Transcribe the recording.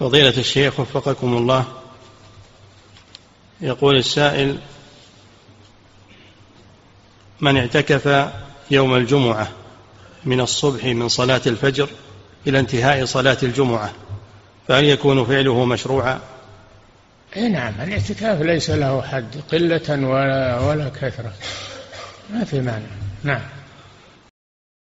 فضيلة الشيخ وفقكم الله. يقول السائل من اعتكف يوم الجمعة من الصبح من صلاة الفجر إلى انتهاء صلاة الجمعة فهل يكون فعله مشروعا؟ اي نعم الاعتكاف ليس له حد قلة ولا ولا كثرة. ما في معنى نعم.